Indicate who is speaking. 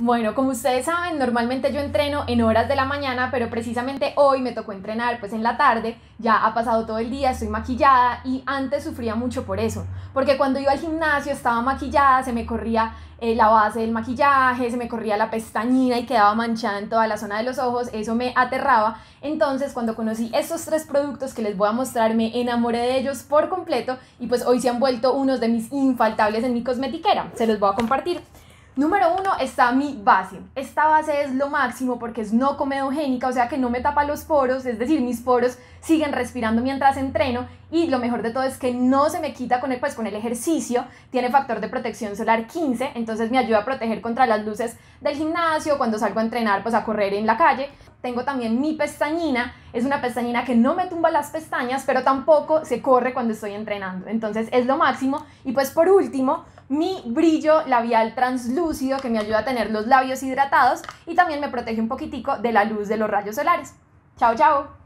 Speaker 1: Bueno, como ustedes saben, normalmente yo entreno en horas de la mañana, pero precisamente hoy me tocó entrenar pues en la tarde, ya ha pasado todo el día, estoy maquillada y antes sufría mucho por eso, porque cuando iba al gimnasio estaba maquillada, se me corría eh, la base del maquillaje, se me corría la pestañina y quedaba manchada en toda la zona de los ojos, eso me aterraba. Entonces cuando conocí estos tres productos que les voy a mostrar, me enamoré de ellos por completo y pues hoy se han vuelto unos de mis infaltables en mi cosmetiquera, se los voy a compartir. Número uno está mi base. Esta base es lo máximo porque es no comedogénica, o sea que no me tapa los poros, es decir, mis poros siguen respirando mientras entreno y lo mejor de todo es que no se me quita con el, pues, con el ejercicio, tiene factor de protección solar 15, entonces me ayuda a proteger contra las luces del gimnasio, cuando salgo a entrenar, pues a correr en la calle. Tengo también mi pestañina, es una pestañina que no me tumba las pestañas, pero tampoco se corre cuando estoy entrenando, entonces es lo máximo. Y pues por último, mi brillo labial translúcido que me ayuda a tener los labios hidratados y también me protege un poquitico de la luz de los rayos solares. Chao, chao.